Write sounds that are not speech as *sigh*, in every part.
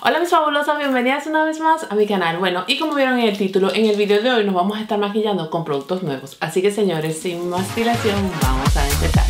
Hola mis fabulosas, bienvenidas una vez más a mi canal. Bueno, y como vieron en el título, en el video de hoy nos vamos a estar maquillando con productos nuevos. Así que señores, sin más dilación, vamos a empezar.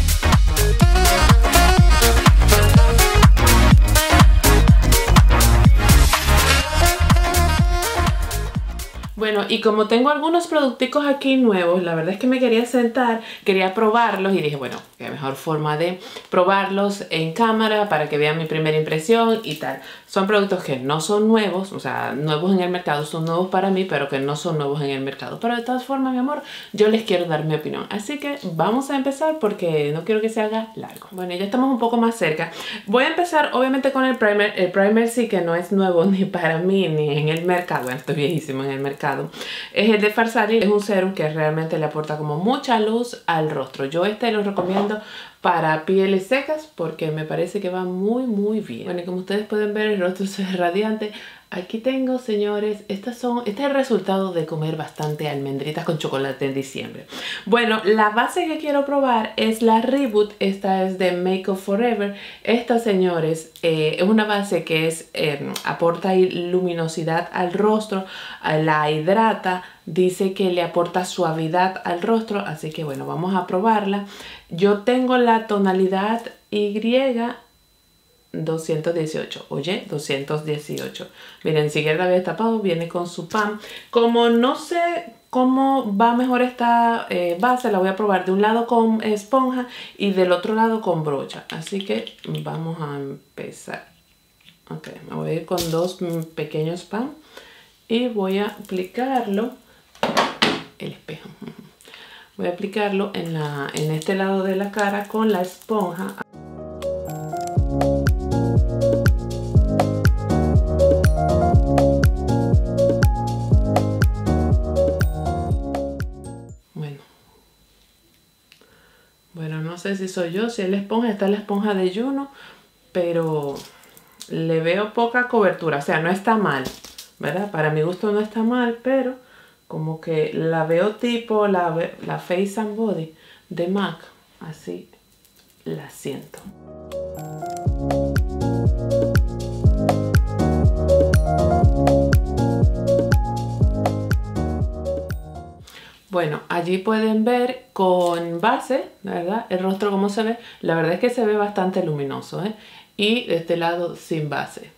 Bueno, y como tengo algunos producticos aquí nuevos, la verdad es que me quería sentar, quería probarlos y dije, bueno, qué mejor forma de probarlos en cámara para que vean mi primera impresión y tal. Son productos que no son nuevos, o sea, nuevos en el mercado, son nuevos para mí, pero que no son nuevos en el mercado. Pero de todas formas, mi amor, yo les quiero dar mi opinión. Así que vamos a empezar porque no quiero que se haga largo. Bueno, ya estamos un poco más cerca. Voy a empezar obviamente con el primer. El primer sí que no es nuevo ni para mí ni en el mercado. Bueno, esto es viejísimo en el mercado. Es el de Farsali. Es un serum que realmente le aporta como mucha luz al rostro. Yo este lo recomiendo 的. Para pieles secas porque me parece que va muy muy bien. Bueno, y como ustedes pueden ver el rostro *laughs* se ve radiante. Aquí tengo, señores, estas son, este es el resultado de comer bastante almendritas con chocolate en diciembre. Bueno, la base que quiero probar es la Reboot. Esta es de Make Up Forever. Esta, señores, eh, es una base que es eh, aporta luminosidad al rostro, la hidrata, dice que le aporta suavidad al rostro. Así que, bueno, vamos a probarla. Yo tengo la tonalidad Y 218, oye, 218. Miren, ni siquiera la había tapado, viene con su pan. Como no sé cómo va mejor esta eh, base, la voy a probar de un lado con esponja y del otro lado con brocha. Así que vamos a empezar. Ok, me voy a ir con dos pequeños pan y voy a aplicarlo, el espejo, voy a aplicarlo en, la, en este lado de la cara con la esponja. no sé si soy yo, si es la esponja, está la esponja de Juno, pero le veo poca cobertura, o sea, no está mal, ¿verdad? Para mi gusto no está mal, pero como que la veo tipo la, la Face and Body de MAC, así la siento. Bueno, allí pueden ver con base, ¿verdad? El rostro como se ve. La verdad es que se ve bastante luminoso, ¿eh? Y de este lado sin base.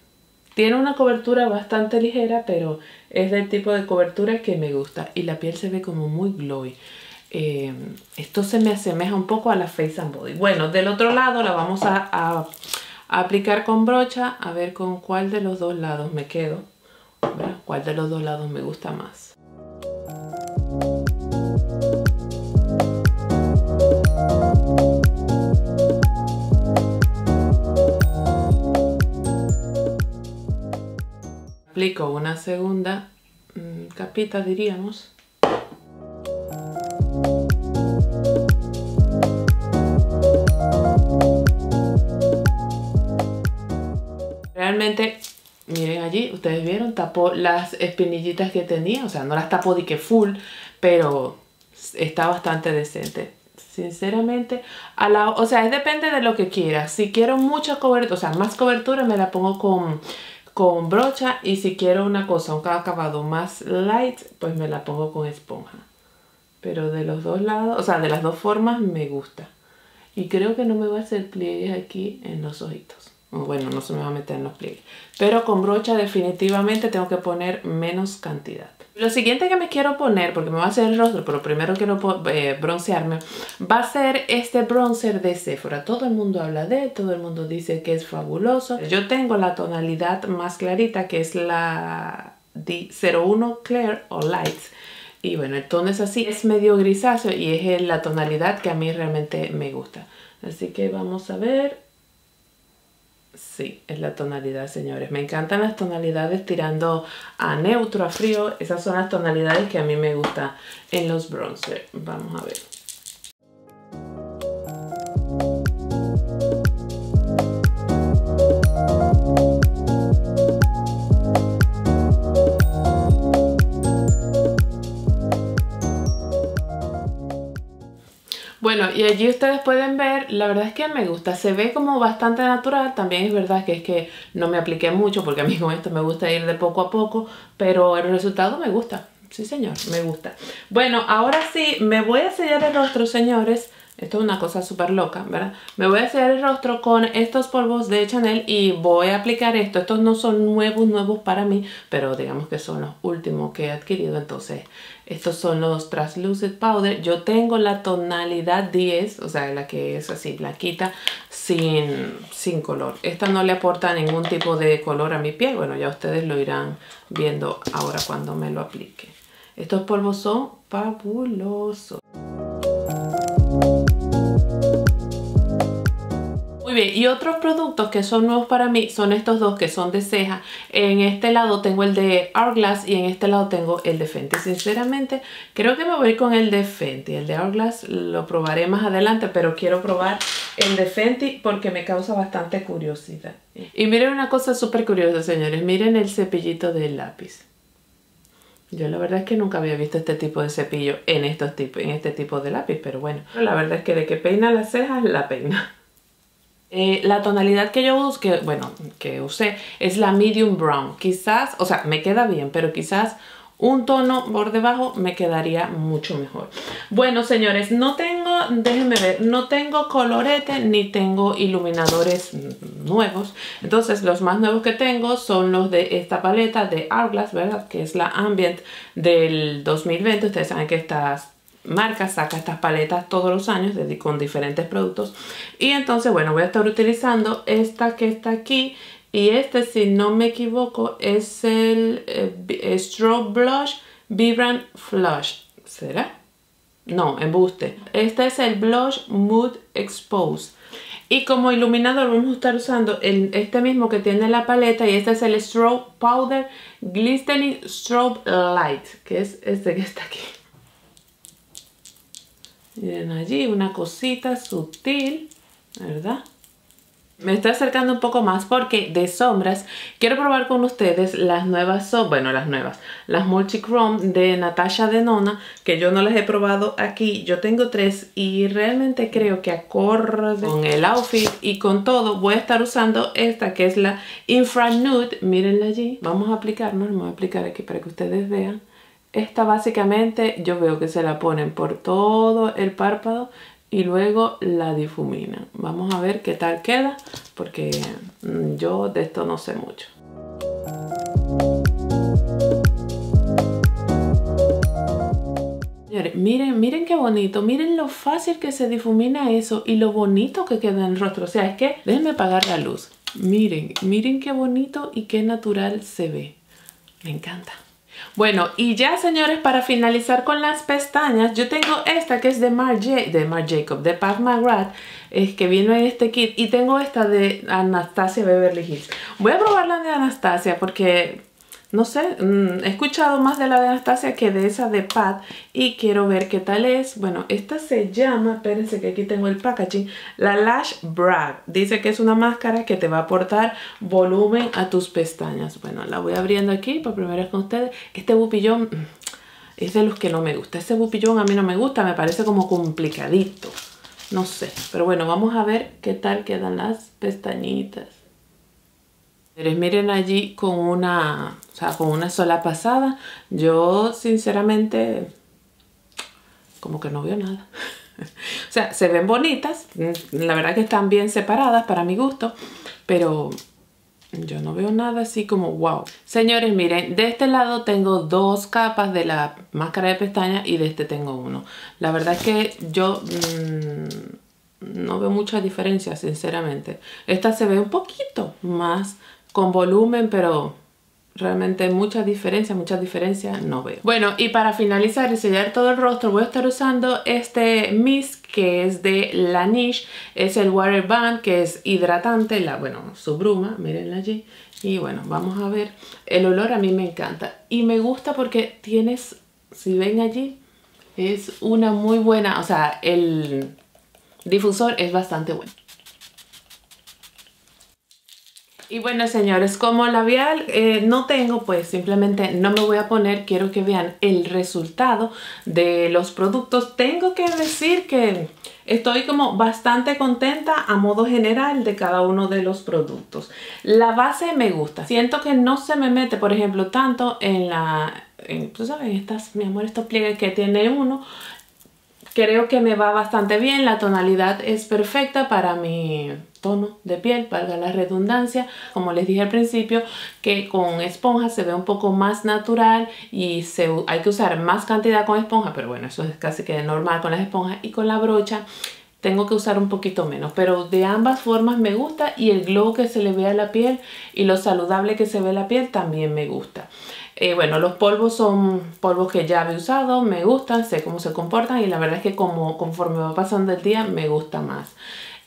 Tiene una cobertura bastante ligera, pero es del tipo de cobertura que me gusta. Y la piel se ve como muy glowy. Eh, esto se me asemeja un poco a la Face and Body. Bueno, del otro lado la vamos a, a aplicar con brocha. A ver con cuál de los dos lados me quedo. ¿Cuál de los dos lados me gusta más? Aplico una segunda mm, capita, diríamos. Realmente, miren allí, ustedes vieron, tapó las espinillitas que tenía, o sea, no las tapó de que full, pero está bastante decente. Sinceramente, o sea, depende de lo que quieras. Si quiero mucha cobertura, o sea, más cobertura, me la pongo con con brocha y si quiero una cosa, un acabado más light, pues me la pongo con esponja. Pero de los dos lados, o sea, de las dos formas me gusta. Y creo que no me va a hacer pliegues aquí en los ojitos. Bueno, no se me va a meter en los pliegues. Pero con brocha definitivamente tengo que poner menos cantidad. Lo siguiente que me quiero poner, porque me va a hacer el rostro, pero primero quiero eh, broncearme, va a ser este bronzer de Sephora. Todo el mundo habla de él, todo el mundo dice que es fabuloso. Yo tengo la tonalidad más clarita, que es la D01 Clear o Light. Y bueno, el tono es así, es medio grisáceo y es la tonalidad que a mí realmente me gusta. Así que vamos a ver Sí, es la tonalidad, señores. Me encantan las tonalidades tirando a neutro, a frío. Esas son las tonalidades que a mí me gustan en los bronzer. Vamos a ver. Bueno, y allí ustedes pueden ver, la verdad es que me gusta, se ve como bastante natural, también es verdad que es que no me apliqué mucho porque a mí *laughs* con esto me gusta ir de poco a poco, pero el resultado me gusta, sí señor, me gusta. Bueno, ahora sí, me voy a sellar el rostro, señores, esto es una cosa súper loca, ¿verdad? Me voy a hacer el rostro con estos polvos de Chanel y voy a aplicar esto. Estos no son nuevos, nuevos para mí, pero digamos que son los últimos que he adquirido. Entonces, estos son los Translucid Powder. Yo tengo la tonalidad 10, o sea, la que es así, blanquita, sin, sin color. Esta no le aporta ningún tipo de color a mi piel. Bueno, ya ustedes lo irán viendo ahora cuando me lo aplique. Estos polvos son fabulosos. Muy bien, y otros productos que son nuevos para mí son estos dos que son de ceja. En este lado tengo el de Hourglass y en este lado tengo el de Fenty. Sinceramente, creo que me voy con el de Fenty. El de Hourglass lo probaré más adelante, pero quiero probar el de Fenty porque me causa bastante curiosidad. Y miren una cosa súper curiosa, señores. Miren el cepillito del lápiz. Yo la verdad es que nunca había visto este tipo de cepillo en, estos en este tipo de lápiz, pero bueno. La verdad es que de que peina las cejas, la peina. Eh, la tonalidad que yo uso, que, bueno, que usé, es la medium brown. Quizás, o sea, me queda bien, pero quizás un tono por debajo me quedaría mucho mejor. Bueno, señores, no tengo, déjenme ver, no tengo colorete ni tengo iluminadores nuevos. Entonces, los más nuevos que tengo son los de esta paleta de Hourglass, ¿verdad? Que es la Ambient del 2020. Ustedes saben que estas marca saca estas paletas todos los años con diferentes productos. Y entonces bueno voy a estar utilizando esta que está aquí. Y este si no me equivoco es el eh, Strobe Blush Vibrant Flush. ¿será? no, embuste. Este es el Blush Mood Expose. Y como iluminador vamos a estar usando el, este mismo que tiene la paleta y este es el Strobe Powder Glistening Strobe Light que es este que está aquí Miren allí, una cosita sutil, ¿verdad? Me estoy acercando un poco más porque de sombras quiero probar con ustedes las nuevas, bueno las nuevas, las Multichrome de Natasha Denona que yo no las he probado aquí, yo tengo tres y realmente creo que acorde con el outfit y con todo voy a estar usando esta que es la Infra Nude, mírenla allí, vamos a aplicarnos, vamos a aplicar aquí para que ustedes vean esta básicamente yo veo que se la ponen por todo el párpado y luego la difuminan. Vamos a ver qué tal queda porque mm, yo de esto no sé mucho. miren, miren qué bonito, miren lo fácil que se difumina eso y lo bonito que queda en el rostro. O sea, es que déjenme apagar la luz. Miren, miren qué bonito y qué natural se ve. Me encanta. Bueno, y ya señores, para finalizar con las pestañas, yo tengo esta que es de Marc, de Marc Jacob, de Pat McGrath, es que vino en este kit, y tengo esta de Anastasia Beverly Hills. Voy a probar la de Anastasia porque no sé, mm, he escuchado más de la de Anastasia que de esa de Pat y quiero ver qué tal es. Bueno, esta se llama, espérense que aquí tengo el packaging, la Lash Brag. Dice que es una máscara que te va a aportar volumen a tus pestañas. Bueno, la voy abriendo aquí por primera vez con ustedes. Este bupillón mm, es de los que no me gusta. Este bupillón a mí no me gusta, me parece como complicadito. No sé, pero bueno, vamos a ver qué tal quedan las pestañitas. Miren allí con una, o sea, con una sola pasada. Yo sinceramente como que no veo nada. *laughs* o sea, se ven bonitas. La verdad que están bien separadas para mi gusto. Pero yo no veo nada así como wow. Señores, miren, de este lado tengo dos capas de la máscara de pestañas y de este tengo uno. La verdad es que yo mm, no veo mucha diferencia, sinceramente. Esta se ve un poquito más con volumen, pero realmente mucha diferencia, mucha diferencia no veo. Bueno, y para finalizar y sellar todo el rostro voy a estar usando este mist que es de Laneige, es el Water Band que es hidratante, la, bueno, su bruma, mírenla allí. Y bueno, vamos a ver, el olor a mí me encanta y me gusta porque tienes, si ven allí, es una muy buena, o sea, el difusor es bastante bueno. Y bueno, señores, como labial eh, no tengo, pues simplemente no me voy a poner. Quiero que vean el resultado de los productos. Tengo que decir que estoy como bastante contenta a modo general de cada uno de los productos. La base me gusta. Siento que no se me mete, por ejemplo, tanto en la... tú sabes, estas, mi amor, estos pliegues que tiene uno, creo que me va bastante bien, la tonalidad es perfecta para mi tono de piel, valga la redundancia, como les dije al principio, que con esponja se ve un poco más natural y se, hay que usar más cantidad con esponja, pero bueno, eso es casi que normal con las esponjas y con la brocha tengo que usar un poquito menos, pero de ambas formas me gusta y el glow que se le ve a la piel y lo saludable que se ve la piel también me gusta. Eh, bueno, los polvos son polvos que ya he usado, me gustan, sé cómo se comportan y la verdad es que como conforme va pasando el día me gusta más.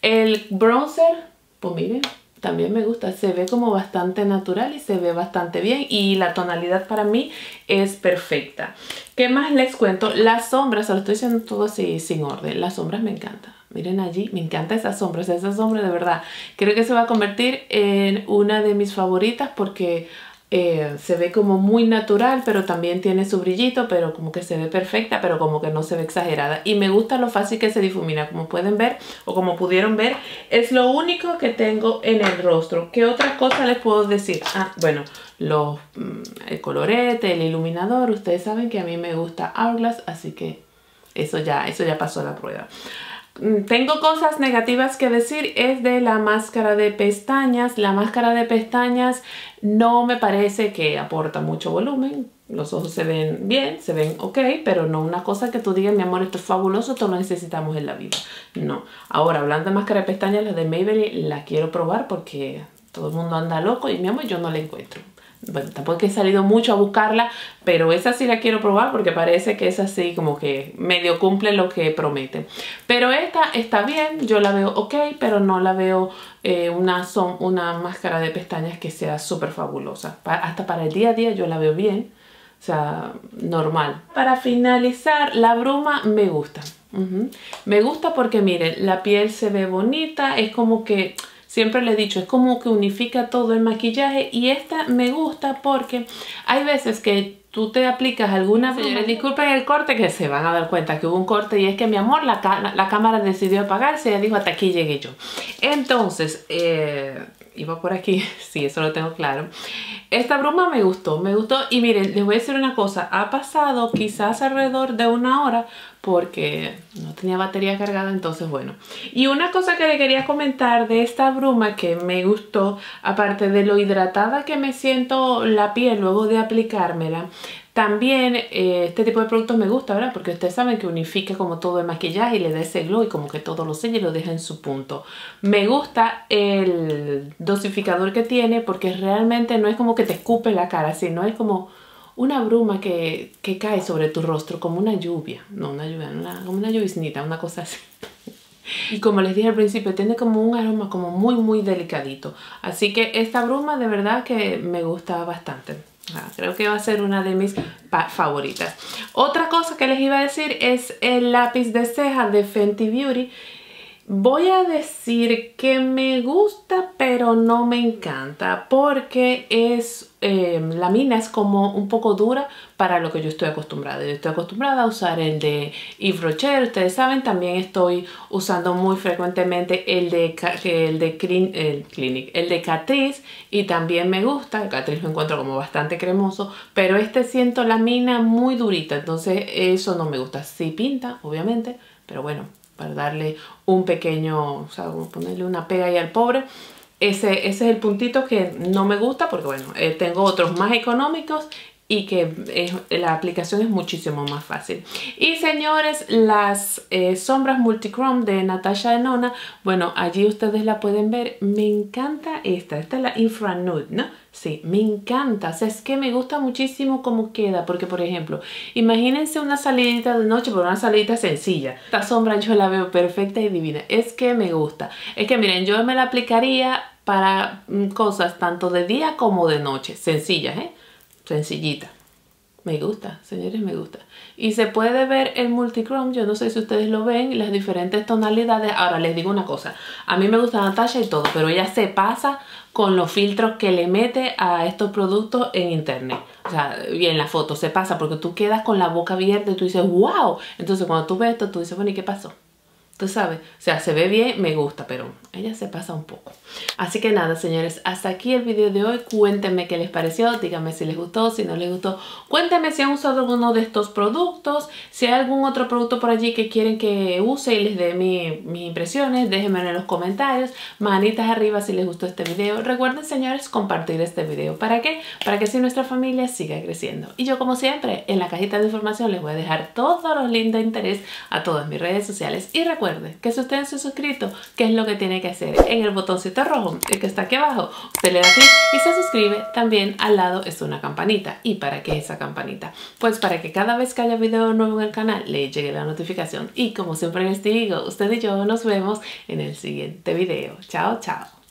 El bronzer, pues miren, también me gusta, se ve como bastante natural y se ve bastante bien y la tonalidad para mí es perfecta. ¿Qué más les cuento? Las sombras, se lo estoy diciendo todo así sin orden, las sombras me encantan. Miren allí, me encanta esa sombra, esa sombra de verdad. Creo que se va a convertir en una de mis favoritas porque eh, se ve como muy natural, pero también tiene su brillito, pero como que se ve perfecta, pero como que no se ve exagerada. Y me gusta lo fácil que se difumina, como pueden ver o como pudieron ver. Es lo único que tengo en el rostro. ¿Qué otras cosas les puedo decir? Ah, bueno, los, mm, el colorete, el iluminador. Ustedes saben que a mí me gusta Hourglass, así que eso ya, eso ya pasó la prueba. Tengo cosas negativas que decir es de la máscara de pestañas. La máscara de pestañas no me parece que aporta mucho volumen. Los ojos se ven bien, se ven ok, pero no una cosa que tú digas, mi amor, esto es fabuloso, esto lo necesitamos en la vida. No. Ahora, hablando de máscara de pestañas, la de Maybelline la quiero probar porque todo el mundo anda loco y mi amor, yo no la encuentro bueno, tampoco he salido mucho a buscarla, pero esa sí la quiero probar porque parece que es así como que medio cumple lo que promete. Pero esta está bien, yo la veo ok, pero no la veo eh, una, son, una máscara de pestañas que sea súper fabulosa. hasta para el día a día yo la veo bien, o sea, normal. Para finalizar, la bruma me gusta. Me gusta porque miren, la piel se ve bonita, es como que Siempre le he dicho, es como que unifica todo el maquillaje y esta me gusta porque hay veces que tú te aplicas alguna... Señores, disculpen el corte que se van a dar cuenta que hubo un corte y es que mi amor, la, la cámara decidió apagarse y ella dijo hasta aquí llegué yo. Entonces, eh, iba por aquí, *laughs* sí, eso lo tengo claro. Esta bruma me gustó, me gustó y miren, les voy a decir una cosa, ha pasado quizás alrededor de una hora porque no tenía batería cargada, entonces bueno. Y una cosa que le quería comentar de esta bruma que me gustó, aparte de lo hidratada que me siento la piel luego de aplicármela, también eh, este tipo de productos me gusta, ¿verdad? Porque ustedes saben que unifica como todo el maquillaje y le da ese glow y como que todo lo sella y lo deja en su punto. Me gusta el dosificador que tiene porque realmente no es como que te escupe la cara, sino es como una bruma que, cae sobre tu rostro como una lluvia. No, una lluvia, como una lluviznita, una cosa así. Y como les dije al principio, tiene como un aroma como muy muy delicadito. Así que esta bruma de verdad que me gusta bastante. Creo que va a ser una de mis favoritas. Otra cosa que les iba a decir es el lápiz de ceja de Fenty Beauty. Voy a decir que me gusta pero no me encanta porque es em, la mina es como un poco dura para lo que yo estoy acostumbrada. Yo estoy acostumbrada a usar el de Yves Rocher, ustedes saben, también estoy usando muy frecuentemente el de, el de el Clinic, el de Catrice y también me gusta, el Catrice lo encuentro como bastante cremoso, pero este siento la mina muy durita, entonces eso no me gusta. Sí pinta, obviamente, pero bueno, para darle un pequeño, o sea, ponerle una pega ahí al pobre. Ese, ese es el puntito que no me gusta porque bueno, eh, tengo otros más económicos y que la aplicación es muchísimo más fácil. Y señores, las eh, sombras multichrome de Natasha Denona, bueno, allí ustedes la pueden ver. Me encanta esta, esta es la Infra Nude, ¿no? Sí, me encanta, o sea, es que me gusta muchísimo cómo queda, porque por ejemplo, imagínense una salidita de noche, pero una salidita sencilla. Esta sombra yo la veo perfecta y divina, es que me gusta. Es que miren, yo me la aplicaría para mm, cosas tanto de día como de noche, sencillas, ¿eh? Sencillita. Me gusta, señores, me gusta. Y se puede ver el multichrome, yo no sé si ustedes lo ven, las diferentes tonalidades. Ahora les digo una cosa, a mí me gusta Natasha y todo, pero ella se pasa con los filtros que le mete a estos productos en internet. O sea, bien la foto se pasa porque tú quedas con la boca abierta y tú dices, wow. Entonces cuando tú ves esto, tú dices, bueno, ¿y qué pasó? Tú sabes, o sea, se ve bien, me gusta, pero ella se pasa un poco. Así que nada, señores, hasta aquí el video de hoy. Cuéntenme qué les pareció, díganme si les gustó, si no les gustó. Cuéntenme si han usado alguno de estos productos, si hay algún otro producto por allí que quieren que use y les dé mis impresiones, déjenme en los comentarios. Manitas arriba si les gustó este video. Recuerden, señores, compartir este video. ¿Para qué? Para que así nuestra familia siga creciendo. Y yo, como siempre, en la cajita de información les voy a dejar todos los links de interés a todas mis redes sociales. Y recuerden que si ustedes no se han suscrito, ¿qué es lo que tiene que hacer? En el botoncito rojo, el que está aquí abajo, usted le da clic y se suscribe. También al lado es una campanita. ¿Y para qué esa campanita? Pues para que cada vez que haya video nuevo en el canal le llegue la notificación. Y como siempre les digo, usted y yo nos vemos en el siguiente video. Chao, chao.